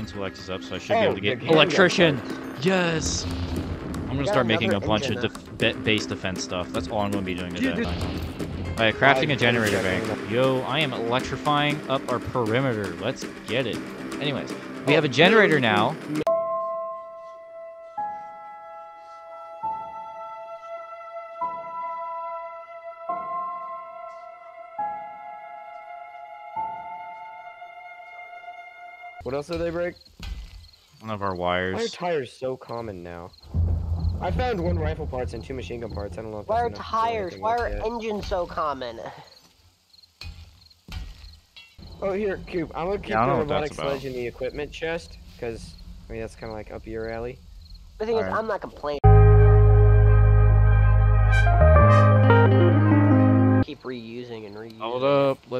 intellect is up, so I should be Oh, able to get electrician. Yes. I'm gonna start making a bunch of def- be- base defense stuff. That's all I'm gonna be doing Dude, today. this- Alright, crafting a I've generator bank. Yo, I am electrifying up our perimeter. Let's get it. Anyways, we Oh, have a generator now. What else did they break? One of our Why are tires so common now? I found one rifle parts and two machine gun parts. I don't know if Why are enough to do tires? Why are engines so common? Oh, here, Coop. I'm gonna keep Yeah, the robotic that's about. sledge in the equipment chest, because I mean that's kind of like up your alley. The thing is, Alright. I'm not complaining.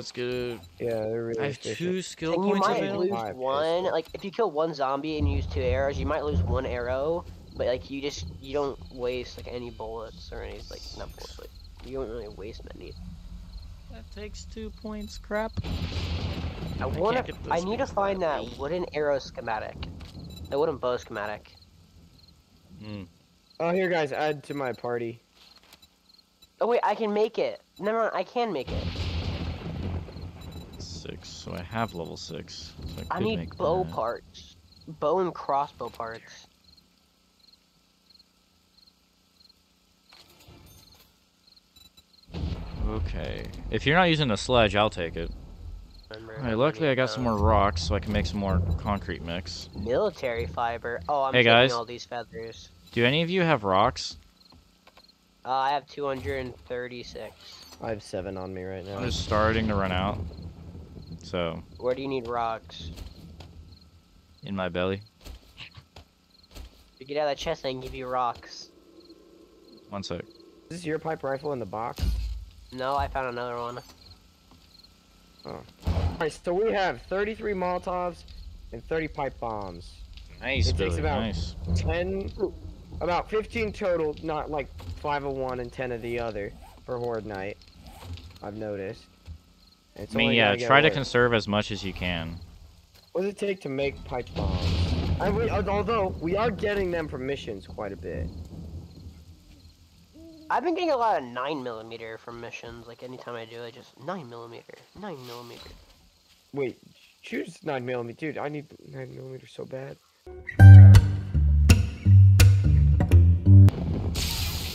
Let's get it. Yeah, they're really I have efficient. two skill And you might available. lose one. Like if you kill one zombie and use two arrows, you might lose one arrow. But like you just you don't waste like any bullets or any like not bullets, but you don't really waste many. That takes two points. Crap. I I want to. I need to find that that way. wooden arrow schematic. That wooden bow schematic. Mm. Oh, here, guys, add to my party. Oh wait, I can make it. Never mind, I can make it. Six. So I have level six. So I, I need make bow that. parts. Bow and crossbow parts. Okay. If you're not using a sledge, I'll take it. Alright, luckily I got some more rocks, so I can make some more concrete mix. Military fiber. Oh, I'm Hey, guys. all these feathers. Do any of you have rocks? Uh, I have 236. I have seven on me right now. I'm just starting to run out. So, Where do you need rocks? in my belly. You get out of that chest, I can give you rocks. One sec. Is this your pipe rifle in the box? No, I found another one. Oh. Alright, so we have 33 Molotovs and 30 pipe bombs. Nice, It takes about- Nice. 10, about 15 total, not like 5 of one and 10 of the other for Horde Night. I've noticed. And it's I mean, yeah, try to worse. conserve as much as you can. What does it take to make pipe bombs? And we, although we are getting them from missions quite a bit. I've been getting a lot of 9mm from missions. Like, anytime I do it, just 9mm. 9mm. Wait, choose 9mm. Dude, I need 9mm so bad.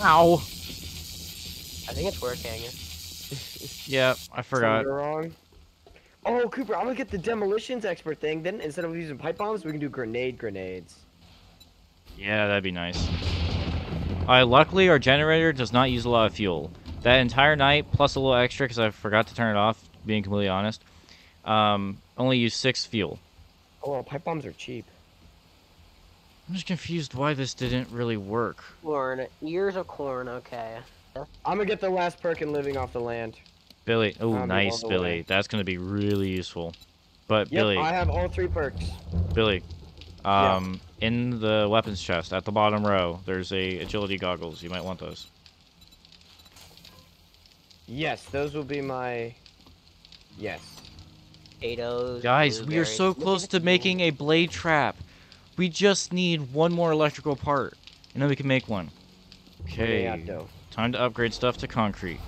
Ow! I think it's working. Yeah, I forgot. Something wrong. Oh, Cooper, I'm gonna get the demolitions expert thing. Then instead of using pipe bombs, we can do grenade grenades. Yeah, that'd be nice. Alright, luckily our generator does not use a lot of fuel. That entire night, plus a little extra because I forgot to turn it off, being completely honest, um, only used six fuel. Oh, well, pipe bombs are cheap. I'm just confused why this didn't really work. Corn. Ears of corn, okay. I'm gonna get the last perk in living off the land. Billy, oh, I'm nice, Billy. way. That's gonna be really useful. But Yep, Billy, I have all three perks. Billy, Yeah. um, in the weapons chest at the bottom row, there's a agility goggles. You might want those. Yes, those will be my. Yes. Potatoes. Guys, we are so close to making a blade trap. We just need one more electrical part, and then we can make one. Okay. Okay, time to upgrade stuff to concrete.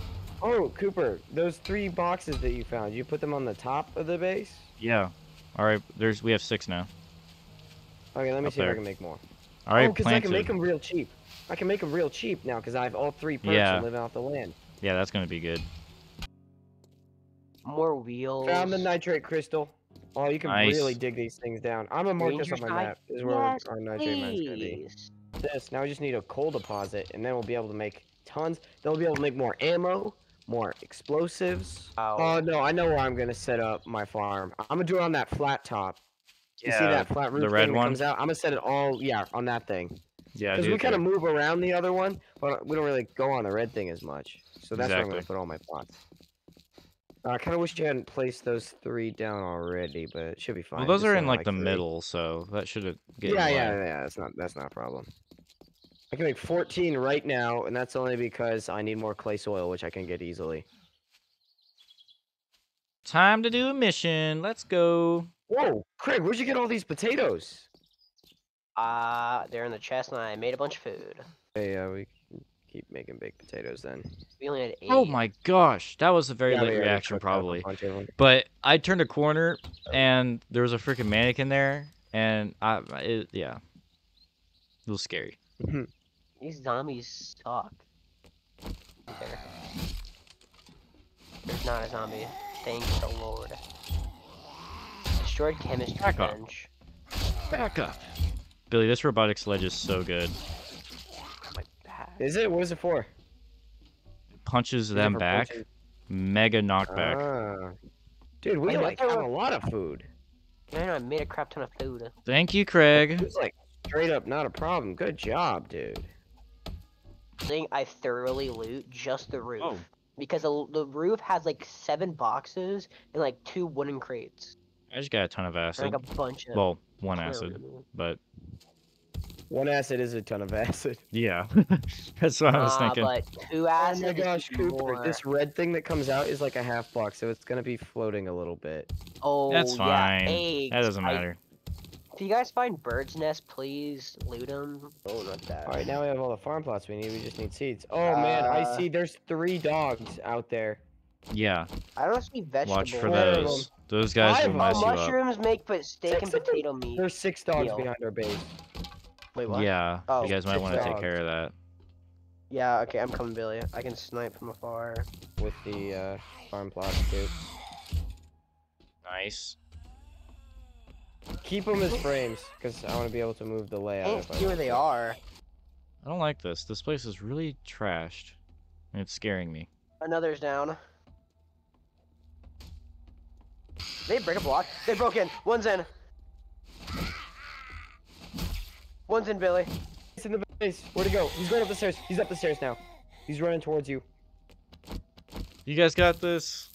Oh, Cooper, those three boxes that you found, you put them on the top of the base? Yeah. All right. There's we have six now. Okay, let me Up see if. I can make more. All right, oh, because I can make them real cheap. I can make them real cheap now because I have all three perks Yeah. and living off the land. Yeah, that's gonna be good. More wheels. Found the nitrate crystal. Oh, you can Nice. really dig these things down. I'm gonna mark this Ranger's on my map. This is where Yes, our nitrate mine's gonna be. This. Now we just need a coal deposit, and then we'll be able to make tons. Then we'll be able to make more ammo, more explosives. Wow. Oh no, I know where I'm gonna set up my farm. I'm gonna do it on that flat top. You see that flat roof the red that one? comes out? I'm gonna set it all, yeah, on that thing. Yeah, Because we kind of move around the other one, but we don't really go on the red thing as much. So that's where I'm gonna put all my plots. Uh, I kind of wish you hadn't placed those three down already, but it should be fine. Well, those Just are in only like the three. middle, so that should get. Yeah, yeah, yeah. That's not that's not a problem. I can make 14 right now, and that's only because I need more clay soil, which I can get easily. Time to do a mission. Let's go. Whoa, Craig, where'd you get all these potatoes? Uh, they're in the chest, and I made a bunch of food. Hey, uh, we can keep making baked potatoes then. We only had eight. Oh my gosh, that was a very Yeah, late already reaction, cooked up a probably. bunch of 'em. But I turned a corner and there was a freaking mannequin there, and I, it, yeah, it was scary. These zombies suck. There. There's not a zombie. Thank the Lord. Destroyed chemistry Back up. bench. Back up, Billy. This robotic sledge is so good. Is it? What is it for? Punches them back. punching- Mega knockback. Ah. Dude, we I like thought- have a lot of food. Yeah, I know, I made a crap ton of food. Thank you, Craig. It's like straight up not a problem. Good job, dude. Thing I thoroughly loot just the roof. Oh. Because the, the roof has like seven boxes and like two wooden crates. I just got a ton of And, acid. like a bunch of. Well, one acid, wood. but One acid is a ton of acid. yeah, that's what I was Nah, thinking. but two Oh acid. my gosh, Cooper, more. this red thing that comes out is like a half block, so it's gonna be floating a little bit. Oh, That's yeah, fine. eggs. That doesn't I- matter. If you guys find bird's nest, please loot them. Oh, not that. All right, now we have all the farm plots we need. We just need seeds. Oh man, I Uh, see. There's three dogs out there. Yeah, I don't see vegetables. watch for those. Those guys Five will mess you up. mushrooms make but steak Six and of them? potato meat. There's six dogs Deal. behind our base. Wait, what? Yeah, Oh, you guys might want to take care of that. Yeah, okay, I'm coming, Billy. I can snipe from afar. with the uh, farm plots too. Nice. Keep them as frames, because I want to be able to move the I layout. can't if I see where they are. I don't like this. This place is really trashed. And it's scaring me. Another's down. They break a block. They broke in. One's in. One's in, Billy. He's in the base. Where'd he go? He's going up the stairs. He's up the stairs now. He's running towards you. You guys got this.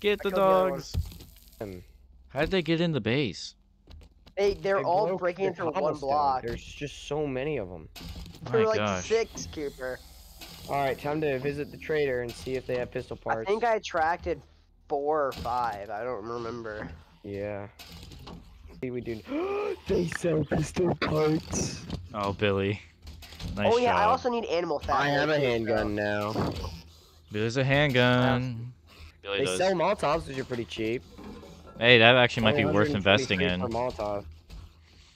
Get the dogs. the other one. dogs. How did they get in the base? They they're they all breaking the into one block. There's just so many of them. There were like gosh. six, Cooper. All right, time to visit the trader and see if they have pistol parts. I think I attracted four or five. I don't remember. Yeah. See, we do. they sell pistol parts. Oh, Billy. Nice oh yeah, I also need animal fat. I have a too, so- handgun now. Billy's a handgun. Billy They does. sell Molotovs, which are pretty cheap. Hey, that actually might oh, be worth investing in. Molotov.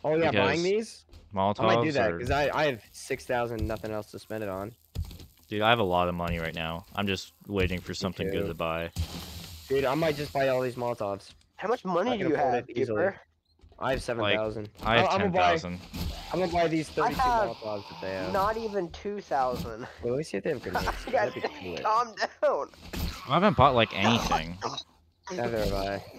Oh yeah, buying Because these? Molotovs. I might do that or- because I, I have six thousand, nothing else to spend it on. Dude, I have a lot of money right now. I'm just waiting for something good to buy. Dude, I might just buy all these Molotovs. How much money do you have, it easily. Cooper? I have seven thousand. I have I'm gonna buy. I'm gonna buy these I thirty-two have Molotovs that they have. Not even two thousand. Wait, let me see if they have grenades. you guys, That'd be cool. calm down. I haven't bought like anything. Neither have I.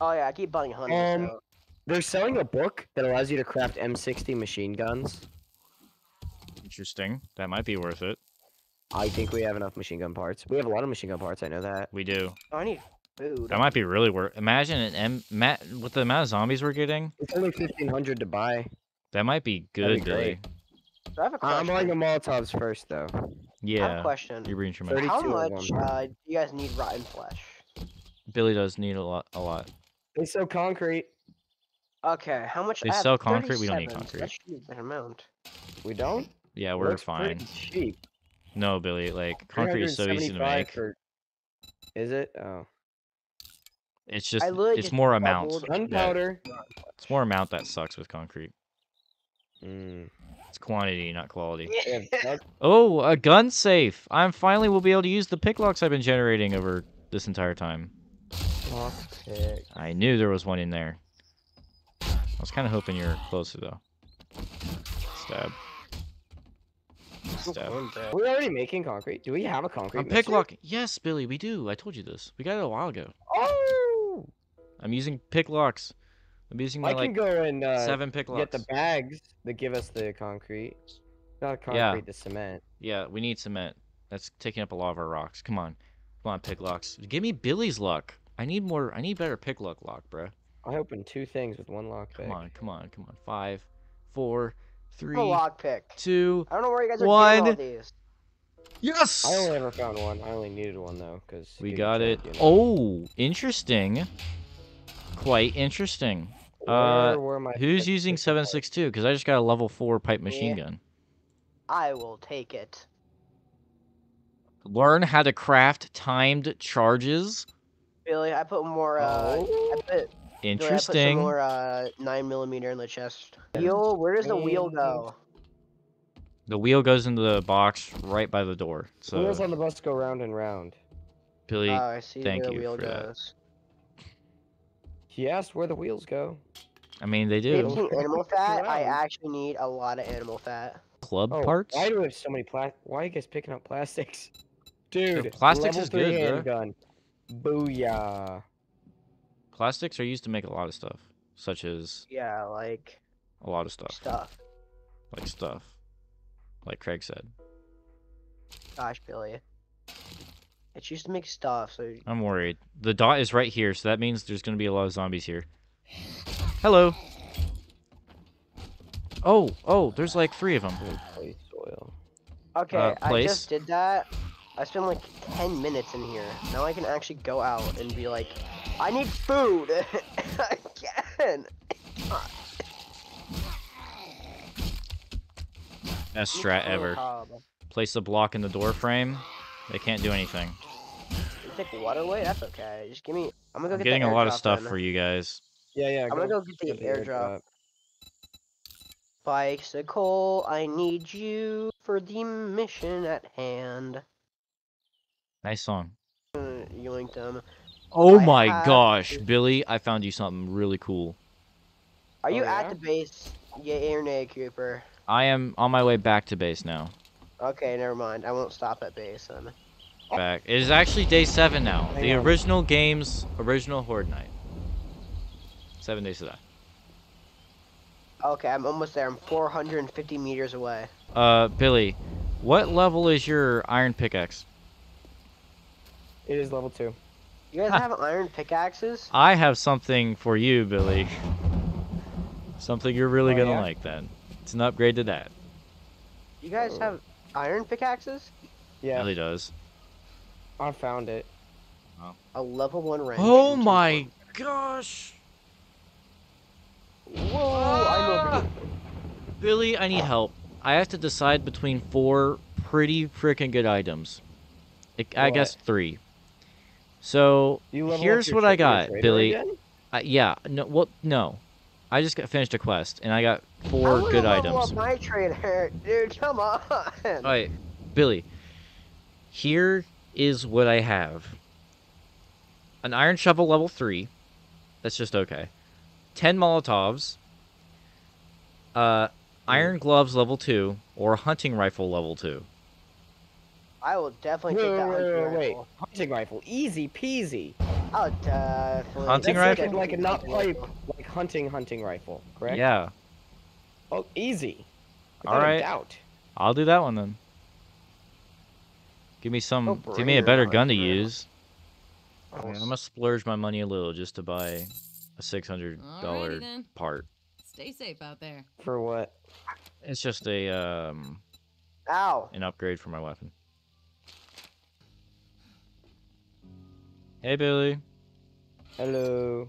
Oh yeah, I keep buying hundreds. Um, so- They're selling a book that allows you to craft M60 machine guns. Interesting. That might be worth it. I think we have enough machine gun parts. We have a lot of machine gun parts. I know that. We do. I need food. That might be really worth. Imagine an M. Ma- with the amount of zombies we're getting, It's only fifteen hundred to buy. that might be good, be Billy. So I have a I'm buying the Molotovs first, though. I have a Yeah, question. you're reading from 30. How much uh, do you guys need rotten flesh? Billy does need a lot. A lot. They sell concrete. Okay, how much? They I sell concrete, we don't need concrete. That should be a good amount. We don't. Yeah, we're Looks fine. cheap. No, Billy. Like concrete is so easy to 375 make. For... Is it? Oh. It's just literally it's just more amount. doubled- that- Gunpowder. It's more amount that sucks with concrete. Mm. It's quantity, not quality. They have duck- Oh, a gun safe! I'm finally will be able to use the picklocks I've been generating over this entire time. Lockpick. I knew there was one in there. I was kind of hoping you were closer though. Stab. Stab. We're already making concrete? Do we have a concrete? A mixer? picklock. Yes, Billy, we do. I told you this. We got it a while ago. Oh! I'm using picklocks. I'm using my I can like go and uh, seven get the bags that give us the concrete. Not concrete, Yeah. the cement. Yeah, we need cement. That's taking up a lot of our rocks. Come on. Come on, picklocks. Give me Billy's luck. I need more. I need better pick luck, lock, bruh. I opened two things with one lockpick. Come on, come on, come on. Five, four, three, I'm a lockpick. two. I don't know where you guys are One. getting all these. Yes! I only ever found one. I only needed one though, because We got it. Oh, interesting. Quite interesting. Where Uh, were my Who's using 762? Because I just got a level 4 pipe machine Yeah. gun. I will take it. Learn how to craft timed charges. Billy, I put more. Uh, Oh. I put, Billy, I put some Interesting. more uh, nine millimeter in the chest. Wheel, where does the wheel go? The wheel goes into the box right by the door. The wheels on the bus go round and round. Billy, Oh, I see thank where the you wheel for that. goes. He asked where the wheels go. I mean, they do. animal fat. I actually need a lot of animal fat. Club Oh, parts? why do we have so many pla- Why are you guys picking up plastics? Dude, plastics is three good, bro. Handgun. Booyah. Plastics are used to make a lot of stuff, such as Yeah, like a lot of stuff, stuff. like stuff, like Craig said. Gosh, Billy. It's used to make stuff, so I'm worried. The dot is right here, so that means there's gonna be a lot of zombies here. Hello. Oh, oh, there's like three of them. Clay soil. Okay, Uh, I just did that. I spent like 10 minutes in here. Now I can actually go out and be like, I need food! Again! Best strat ever. Place a block in the door frame. They can't do anything. You take water away? That's okay. Just give me. I'm gonna go I'm get getting a lot of stuff then. for you guys. Yeah, yeah. I'm gonna go get the get airdrop. Bicycle, I need you for the mission at hand. Nice song. Yoinked them. Oh I my have gosh, Billy, I found you something really cool. Are you Oh, at the base? Yeah, or nay, Cooper. I am on my way back to base now. Okay, never mind. I won't stop at base then. Back. It is actually day seven now. Hang The on. original game's original Horde Night. Seven days to die. Okay, I'm almost there. I'm 450 meters away. Uh, Billy, what level is your iron pickaxe? It is level two. You guys have iron pickaxes? I have something for you, Billy. something you're really Oh, gonna yeah? like then. It's an upgrade to that. You guys Oh. have iron pickaxes? Yeah, Billy does. I found it. Oh. A level one range. Oh my point- gosh! Whoa! I'm over Ah! here. Billy, I need help. I have to decide between four pretty freaking good items. I, I guess three. So here's what I got, Billy. Uh, yeah, no, well, no. I just got finished a quest, and I got four wanna good items. Up my trader, dude. Come on. Alright, Billy. Here is what I have. An iron shovel level 3. That's just okay. 10 Molotovs. Uh, iron gloves level 2. Or a hunting rifle level 2. I will definitely Wait, take that wait, hunting wait, wait. Hunting rifle, easy peasy. I'll definitely. Hunting That's rifle? Like a, like a not pipe, like hunting hunting rifle, correct? Yeah, Oh, easy. Without a Alright. doubt. I'll do that one then. Give me some. Oh, give me a better gun to hunting rifle. use. Okay, I'm gonna splurge my money a little just to buy a $600 part. Stay safe out there. For what? It's just a um Ow! an upgrade for my weapon. Hey Billy, Hello.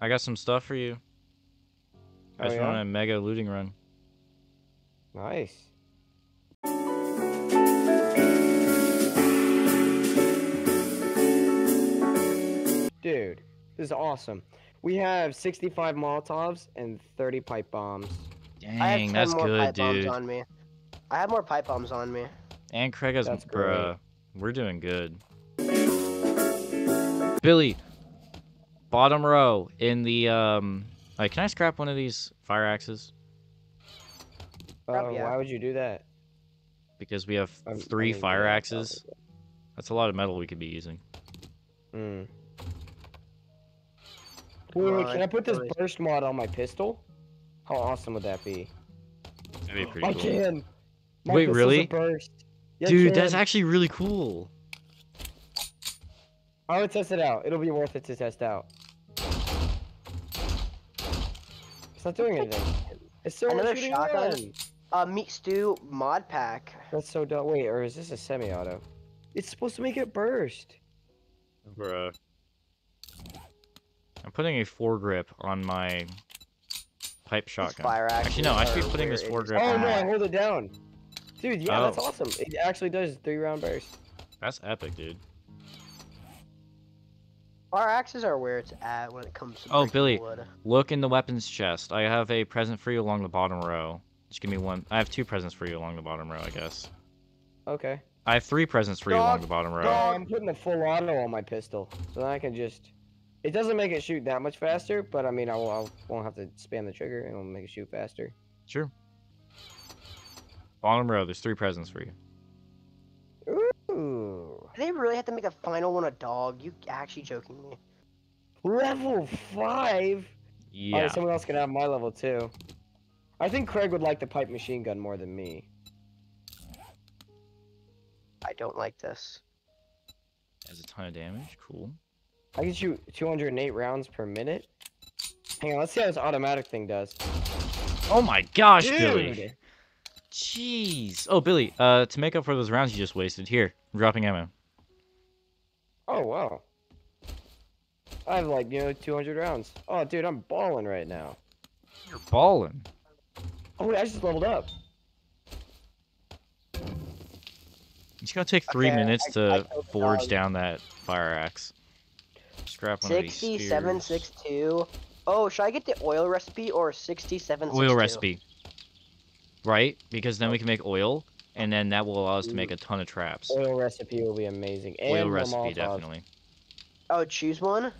I got some stuff for you. I Oh, just went on a mega looting run. Nice. Dude, this is awesome. We have 65 Molotovs and 30 pipe bombs. Dang, I have Dang, 10 that's more good, pipe bombs on me. I have more pipe bombs on me. And Craig has, That's great. bruh, we're doing good. Billy, bottom row in the um. Like, can I scrap one of these fire axes? Uh, yeah. Why would you do that? Because we have I'm- I three fire yeah, axes. That's a lot of metal we could be using. Mm. Come Wait, wait, can I put this burst mod on my pistol? How awesome would that be? That'd be pretty I cool. can. My Wait, really? Burst. Yeah, I Dude, that's actually really cool. I would test it out. It'll be worth it to test out. It's not doing anything. It's still Another shotgun? one. Uh, meat stew mod pack. That's so dumb. Wait, or is this a semi-auto? It's supposed to make it burst. Bruh. I'm putting a foregrip on my pipe shotgun. fire Actually, no, I should be putting this it is foregrip Oh no, I at. hold it down. Dude, yeah, that's Oh. awesome. It actually does three round burst. That's epic, dude. Fire axes are where it's at when it comes to Oh, Billy. wood. Look in the weapons chest. I have a present for you along the bottom row. Just give me one. I have two presents for you along the bottom row, I guess. Okay. I have three presents for you along the bottom row. No, I'm putting the full auto on my pistol, so then I can just. It doesn't make it shoot that much faster, but I mean, I, will, I won't have to spam the trigger, and it'll make it shoot faster. Sure. Bottom row, there's three presents for you. Ooh. Do they really have to make a final one a dog? You actually joking me? Level five. Yeah. Alright, someone else can have my level two. I think Craig would like the pipe machine gun more than me. I don't like this. Has a ton of damage. Cool. I can shoot 208 rounds per minute. Hang on, let's see how this automatic thing does. Oh my gosh, Dude! Billy. Jeez. Oh, Billy. Uh, to make up for those rounds you just wasted, here, I'm dropping ammo. Oh wow. I have like you know 200 rounds. Oh dude, I'm balling right now. You're balling. Oh wait, I just leveled up. It's gonna take three Okay, minutes I- to I killed the forge dog. down that fire axe. Scrap one of these spears. six. Oh, should I get the oil recipe or sixty-seven? Oil recipe. Right? Because then we can make oil, and then that will allow us to make a ton of traps. Oil recipe will be amazing. And Oil recipe, definitely. Oh, choose one.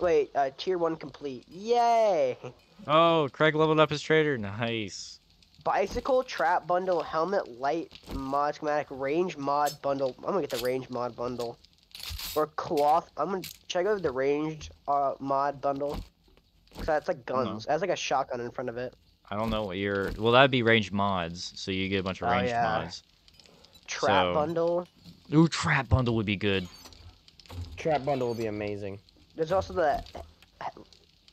Wait, uh, tier one complete. Yay! Oh, Craig leveled up his trader. Nice. Bicycle trap bundle, helmet, light mod schematic, range mod bundle. I'm gonna get the range mod bundle. Or cloth. I'm gonna check out the ranged uh, mod bundle. Cause that's like guns. It has like a shotgun in front of it. I don't know what your well that'd be ranged mods, so you get a bunch of Oh, ranged yeah. mods. Trap So- bundle. Ooh, trap bundle would be good. Trap bundle would be amazing. There's also the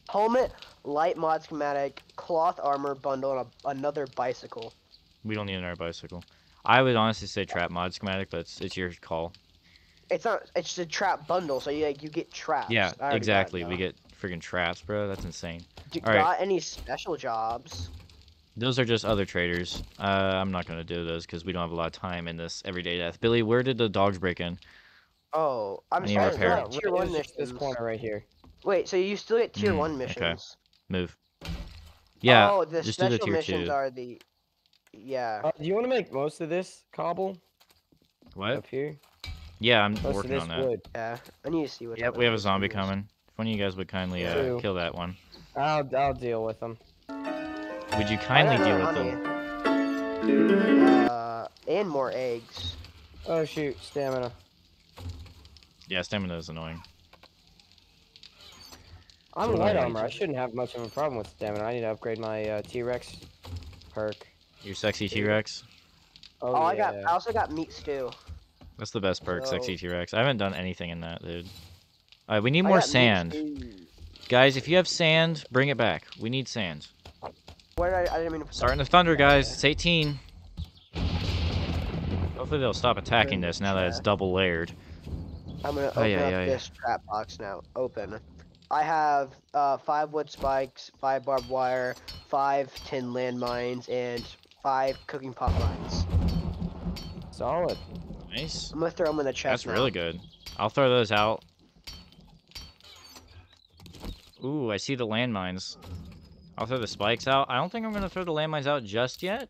helmet, light mod schematic, cloth armor bundle, and a, another bicycle. We don't need another bicycle. I would honestly say trap mod schematic, but it's, it's your call. It's not. It's just a trap bundle, so you like you get traps. Yeah, I already got it exactly. We get freaking traps, bro. That's insane. Do, alright. got any special jobs? Those are just other traders. Uh, I'm not gonna do those because we don't have a lot of time in this everyday death. Billy, where did the dogs break in? Oh, I'm Any sorry. repair? Like Yeah, tier right- one missions. This corner right here. Wait, so you still get tier Mm, one okay. Move. Yeah, Oh, the just do the special tier missions two. are the. Yeah. Uh, do you want to make most of this cobble What? up here? Yeah, I'm Most of working this on that. wood. Yeah. I need to see what. Yep, we have a zombie coming. If one of you guys would kindly uh, kill that one. I'll I'll deal with them. Would you kindly deal with them? them. Uh, and more eggs. Oh shoot, stamina. Yeah, stamina is annoying. I'm So light armor. I shouldn't have much of a problem with stamina. I need to upgrade my uh, T-Rex perk. Your sexy T-Rex. Oh, Oh, I got. I also got meat stew. That's the best perk, sexy Oh. T-Rex. I haven't done anything in that, dude. Alright, we need more sand. stew. Guys, if you have sand, bring it back. We need sand. What did I? I didn't mean to. Starting that- to thunder, guys. It's 18. Hopefully they'll stop attacking this now that it's double layered. I'm gonna open Ay, ay, up ay. this trap box now. Open. I have uh, five wood spikes, five barbed wire, five tin landmines, and five cooking pot mines. Solid. Nice. I'm gonna throw them in the chest. That's really good. I'll throw those out. Ooh, I see the landmines. I'll throw the spikes out. I don't think I'm gonna throw the landmines out just yet.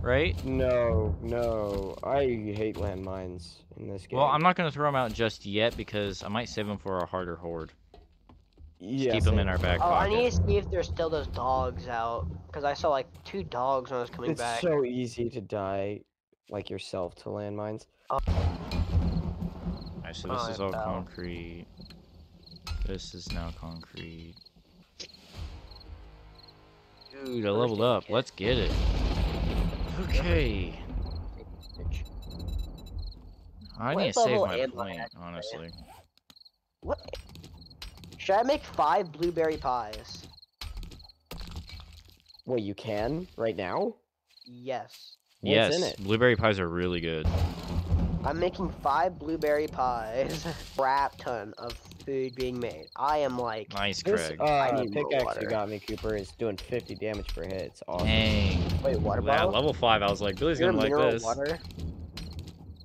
Right? No, no. I hate landmines in this game. Well, I'm not gonna throw them out just yet because I might save them for a harder horde. yeah, keep them in our back Oh, I need to see if there's still those dogs out, because I saw like two dogs when I was coming It's back. It's so easy to die, like yourself, to landmines. Oh. Alright, so this Oh, is all fell. concrete. This is now concrete. Dude, I leveled up. Let's get it. Okay. I need to save my am I point, honestly. What? Should I make five blueberry pies? Wait, you can right now? Yes. What's yes, in it? blueberry pies are really good. I I'm making five blueberry pies. Crap ton of food being made. I am like, Nice, This Craig. uh, need more pickaxe water. you got me, Cooper, is doing 50 damage per hit. It's awesome. Dang. wait, water Yeah, bottle? level 5, I was like, Billy's Your gonna like this. water?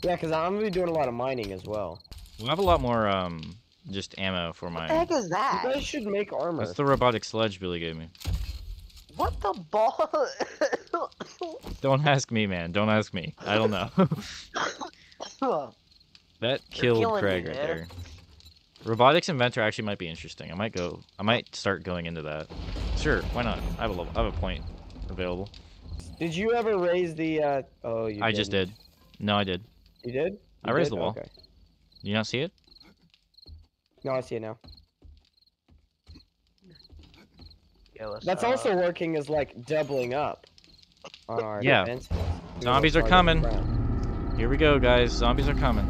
Yeah, because I'm gonna be doing a lot of mining as well. We'll have a lot more, um, just ammo for my. What the heck is that? You guys should make armor. That's the robotic sledge Billy gave me. What the ball? Don't ask me, man. Don't ask me. I don't know. that killed Craig right there. Robotics inventor actually might be interesting. I might go. I might start going into that. Sure, why not? I have a level, I have a point available. Did you ever raise the? uh Oh, you. I just didn't. did. No, I did. You did? I raised did? the wall. Okay. Do you not see it? No, I see it now. Yo, what's That's up? also working as like doubling up on our Yeah. defense. Zombies are coming. Here we go, guys. Zombies are coming.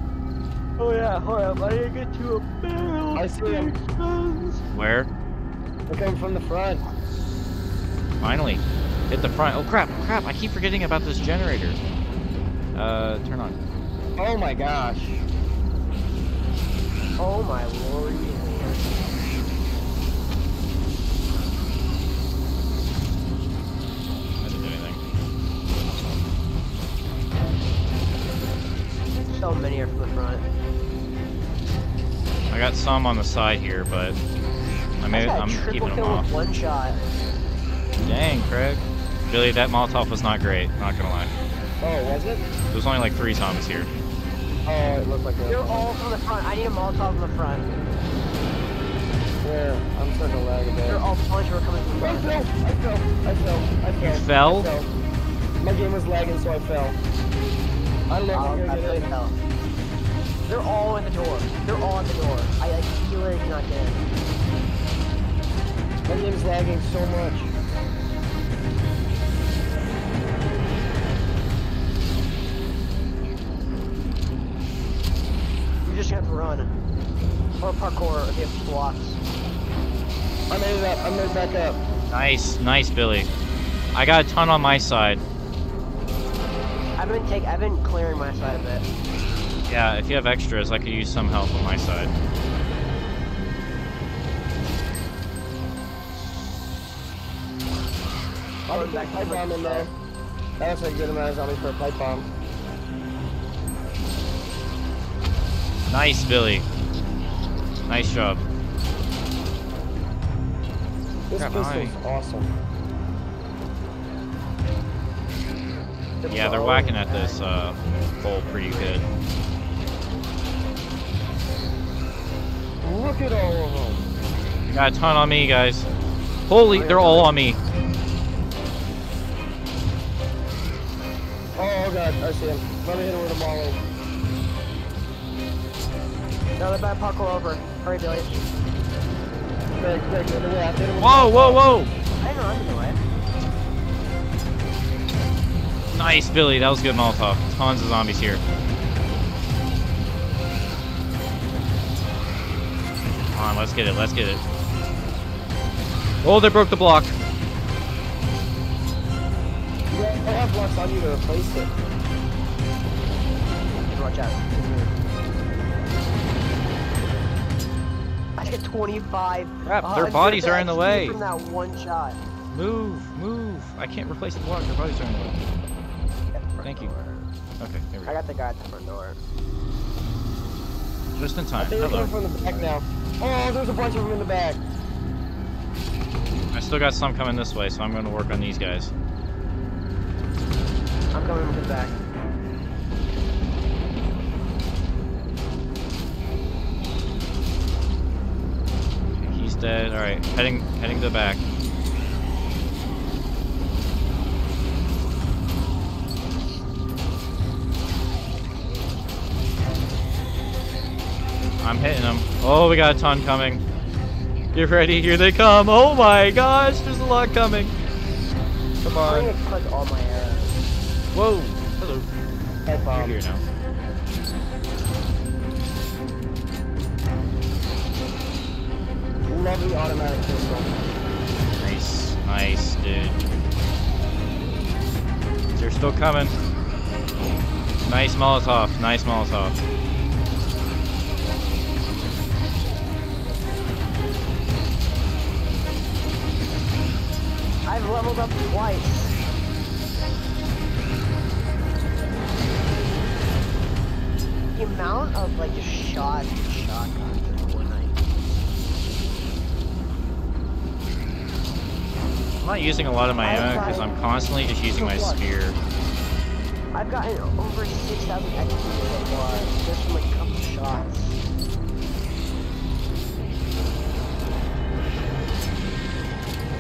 Oh yeah, hold up. I need to get to a barrel. I see 'em. Where? They're coming from the front. Finally. Hit the front. Oh crap! Crap! I keep forgetting about this generator. Uh, turn on. Oh my gosh. Oh my lord. So many are from the front. I got some on the side here, but I I may, got a I'm triple keeping them kill off. with one shot. Dang, Craig. Billy, that Molotov was not great. Not gonna lie. Oh, was it? There's only like three zombies here. Oh, it looked like They're all from the front. I need a Molotov from the front. Where? I'm starting to lag a bit. They're all bunch who are coming from the I front. fell! I fell! I fell! I fell! fell? I fell. My game was lagging, so I fell. I don't oh, know if Oh, I'm I gonna really get in. fell. They're all in the door. They're all in the door. I, I literally cannot get in. My game's lagging so much. You just have to run. Or parkour if you have blocks. I made it up. I made it back up. Nice, nice, Billy. I got a ton on my side. I've been take I've been clearing my side a bit. Yeah, if you have extras, I could use some help on my side. I'll put that pipe bomb in there. That looks like a good amount of zombies for a pipe bomb. Nice, Billy. Nice job. This Crap, pistol's awesome. Yeah, they're whacking at this uh, hole pretty good. Look at all of them. Got a ton on me, guys. Holy, they're all on me. Oh god, I see him. Let me hit him with a molly. No, they're about to parkour over. Hurry, Billy. Craig, Craig, get away. I hit him with Whoa, whoa, whoa! I didn't know I'm in the way. Nice, Billy. That was good Molotov. Tons of zombies here. Come on, let's get it. Let's get it. Oh, they broke the block. I have blocks on you to replace it. Watch out. I get 25. Crap, their I bodies are in the way. From that one shot. Move, move. I can't replace the block. Their bodies are in the way. At the front Thank you. Okay, there we go. I got the guy at the front door. Just in time. they're Hello. coming from the back now. Oh, there's a bunch of them in the back. I still got some coming this way, so I'm going to work on these guys. I'm coming from the back. He's dead. All right, heading heading to the back. I'm hitting them. Oh, we got a ton coming. Get ready, here they come. Oh my gosh, there's a lot coming. Come on. I'm on. gonna all my arrows. Whoa. Hello. Pipe You're here now. Lovely automatic pistol. Nice, nice, dude. They're still coming. Nice Molotov. Nice Molotov. I've leveled up twice. The amount of like just shot and Fortnite. I'm not using a lot of my ammo because I'm constantly just using my spear. I've gotten over 6,000 XP so far, just from like a couple shots.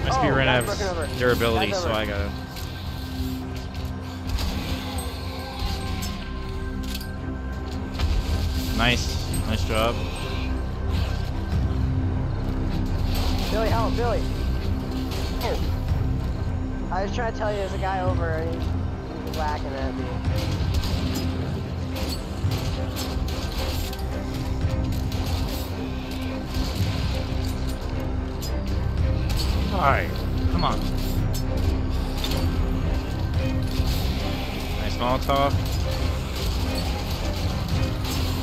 My Oh, spear ran out that's broken over. of durability, so. I gotta. Nice, nice job. Billy, help, Billy! Oh. I was trying to tell you there's a guy over and he's, he's whacking at me. Alright, come on. Nice Molotov.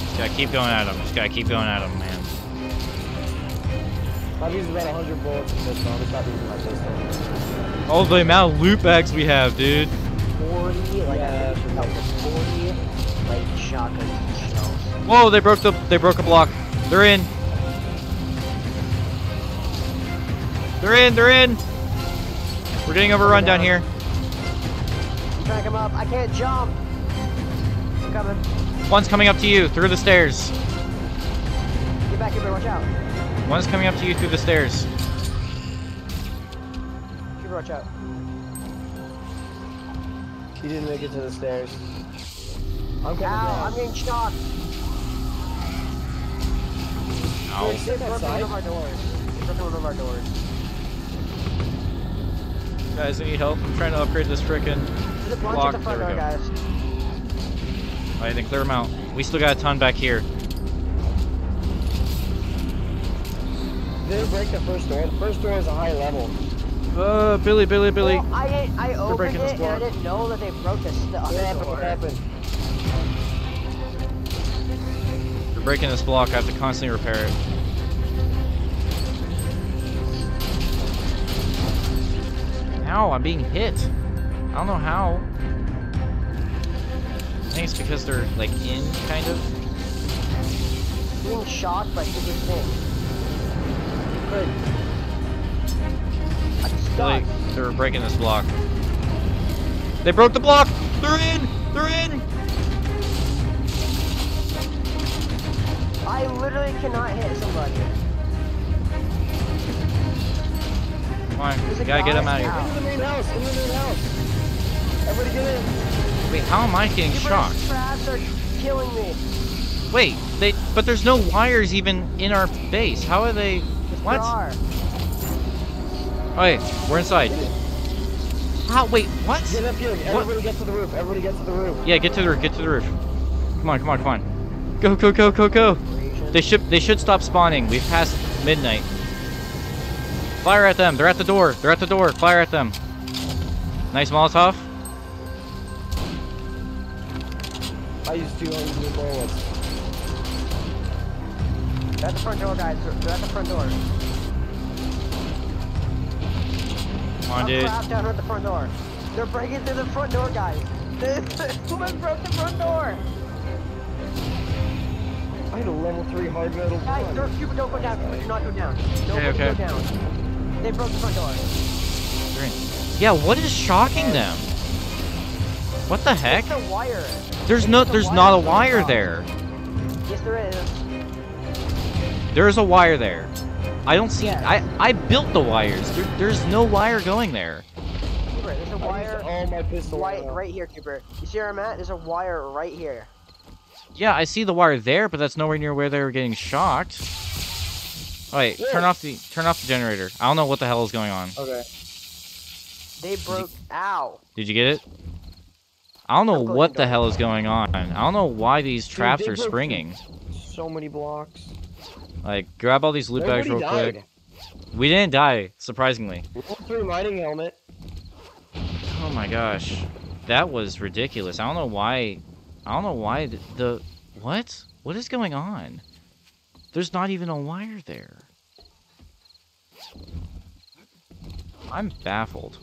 Just gotta keep going at him. Just gotta keep going at him, man. I've used about 100 bullets in this, so I'm gonna stop using my pistol. Oh, the amount of loot bags we have, dude. 40, like, Yeah, I think 40, like, shotgun shells. Whoa, they broke the they broke a block. They're in. They're in, they're in. We're getting overrun down here. I'm trying to come up. I can't jump. I'm coming. One's coming up to you through the stairs. Get back here, watch out. One's coming up to you through the stairs. Keep watch out. He didn't make it to the stairs. I'm coming Ow, I'm getting shot. Ow. Stay They broke one of our doors. They broke one of our doors. Guys, I need help. I'm trying to upgrade this frickin' There's a bunch block. the There we go. guys. Alright, then clear them out. We still got a ton back here. They break the first door. The first door is a high level. Uh, Billy, Billy, Billy. Well, I, I opened breaking it this and I didn't know that they broke the, the What other happened? door. Happened. They're breaking this block. I have to constantly repair it. Ow, I'm being hit. I don't know how. I think it's because they're, like, in, kind of. Being shot by stupid things. Good. I'm stuck. they're breaking this block. They broke the block! They're in! They're in! I literally cannot hit somebody. Come on, There's gotta get guy them out of here. out. Into the main house. Into the main house. Everybody get in. Wait, how am I getting Super shocked? traps are killing me. Wait, they, but there's no wires even in our base. How are they? Yes, What? There are. Oh, wait, we're inside. How? Wait, what? Get up here. Everybody get to the roof. Everybody get to the roof. Yeah, get to the roof. Get to the roof. Come on, come on, come on. Go, go, go, go, go. They should, they should stop spawning. We've passed midnight. Fire at them. They're at the door. They're at the door. Fire at them. Nice Molotov. I used 200 new bullets. They're at the front door, guys. They're, they're at the front door. Come on, dude. I'm trapped down at the front door. They're breaking through the front door, guys. Someone broke the front door. I had a level 3 hard metal Guys, gun. don't, Cooper, don't go down. Do not go down. Nobody okay. go down. They broke the front door. They're. Yeah, what is shocking them? What the heck? It's the wire. There's It's no, the there's not a wire across. there. Yes, there is. There's a wire there. I don't see. Yes. I I built the wires. There, there's no wire going there. Cooper, there's a I used wire all my pistol right, right here, Cooper. You see where I'm at? There's a wire right here. Yeah, I see the wire there, but that's nowhere near where they were getting shocked. Oh, wait, turn off the turn off the generator. I don't know what the hell is going on. Okay. They broke. Ow. Did you get it? I don't know what the hell is going on. I don't know why these traps they are springing. So many blocks. Like, grab all these loot bags real Nobody quick. We didn't die, surprisingly. 3 mining helmet. Oh my gosh. That was ridiculous. I don't know why I don't know why the, the what? What is going on? There's not even a wire there. I'm baffled.